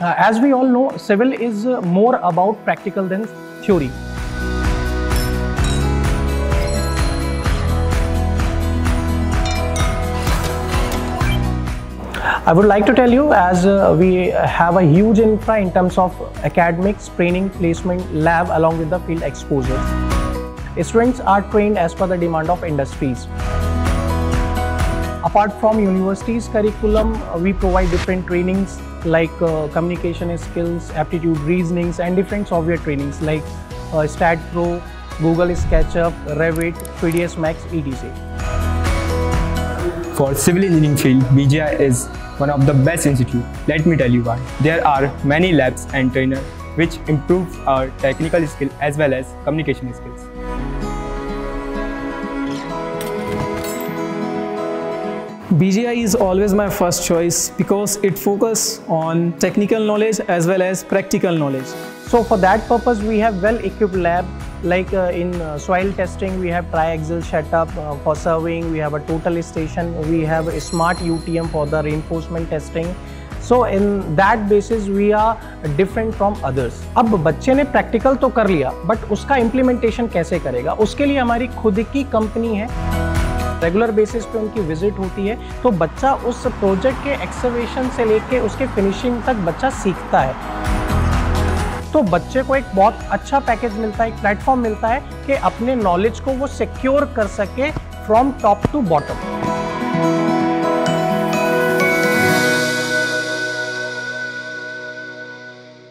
Uh, as we all know, civil is uh, more about practical than theory. I would like to tell you as uh, we have a huge infra in terms of academics, training, placement, lab along with the field exposure. Students are trained as per the demand of industries. Apart from universities curriculum, uh, we provide different trainings like uh, communication skills, aptitude reasonings and different software trainings like uh, Pro, Google SketchUp, Revit, 3ds Max, etc. For civil engineering field, BGI is one of the best institute. Let me tell you why. There are many labs and trainers which improve our technical skill as well as communication skills. BGI is always my first choice because it focuses on technical knowledge as well as practical knowledge. So for that purpose, we have well-equipped lab like uh, in uh, soil testing, we have triaxial setup uh, for surveying, we have a total station, we have a smart UTM for the reinforcement testing. So in that basis we are different from others अब बच्चे ने practical तो कर लिया but उसका implementation कैसे करेगा उसके लिए हमारी खुद की कंपनी है रेगुलर बेसिस पे उनकी विज़िट होती है तो बच्चा उस प्रोजेक्ट के एक्सर्वेशन से लेके उसके फिनिशिंग तक बच्चा सीखता है। तो बच्चे को एक बहुत अच्छा पैकेज मिलता है, एक प्लेटफॉर्म मिलता है कि अपने नॉलेज को वो सिक्योर कर सके फ्रॉम टॉप टू बॉटम